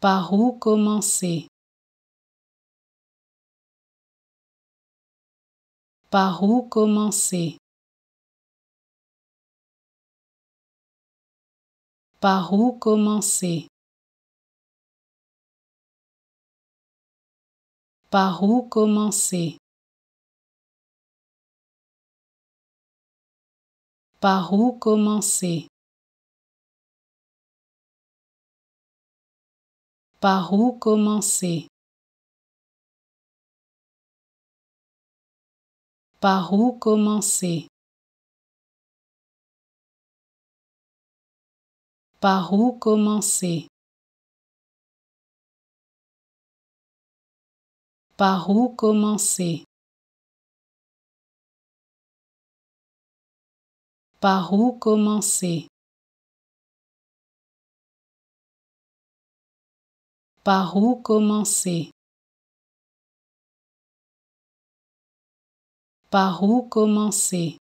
Par où commencer? Par où commencer? Par où commencer? Par où commencer? Par où commencer? Par où commencer? Par où commencer? Par où commencer? Par où commencer? Par où commencer? Par où commencer. Par où commencer.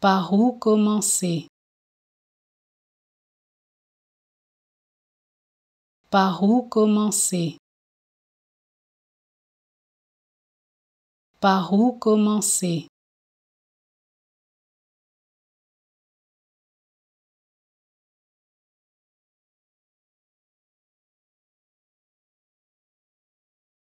Par où commencer. Par où commencer. Par où commencer